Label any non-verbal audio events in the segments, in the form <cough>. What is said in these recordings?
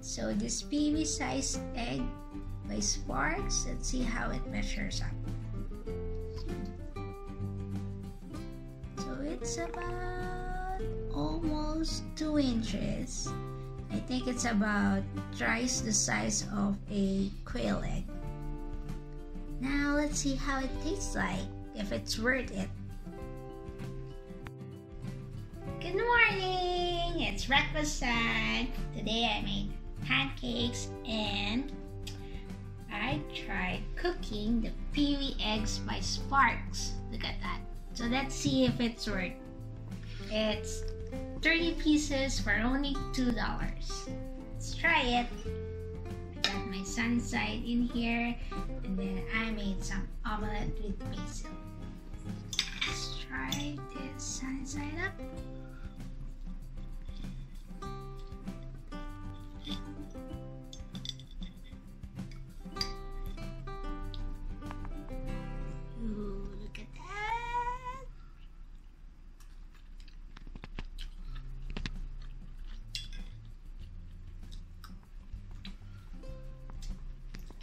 So this peewee size egg by Sparks, let's see how it measures up. So it's about almost two inches. I think it's about twice the size of a quail egg. Now let's see how it tastes like, if it's worth it. Good morning! It's breakfast time. Today I made pancakes and I tried cooking the peewee eggs by Sparks. Look at that. So let's see if it's worth. it. It's 30 pieces for only $2. Let's try it. I got my sunny side in here and then I made some omelette with basil. Let's try this sunny side up.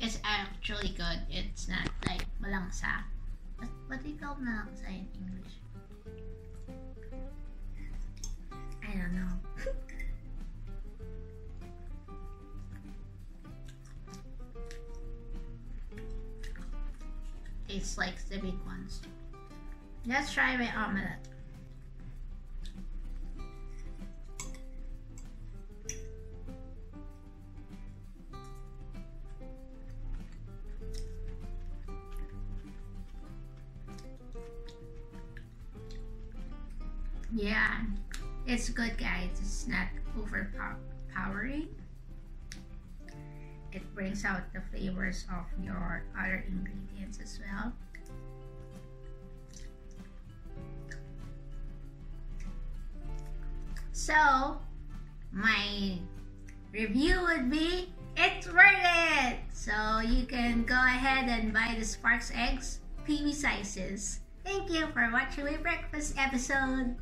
It's actually good. It's not like malangsa. What, what do you call malangsa in English? I don't know. <laughs> Tastes like the big ones. Let's try my omelette. Yeah, it's good, guys. It's not overpowering. It brings out the flavors of your other ingredients as well. So, my review would be it's worth it! So, you can go ahead and buy the Sparks eggs, peewee sizes. Thank you for watching my breakfast episode.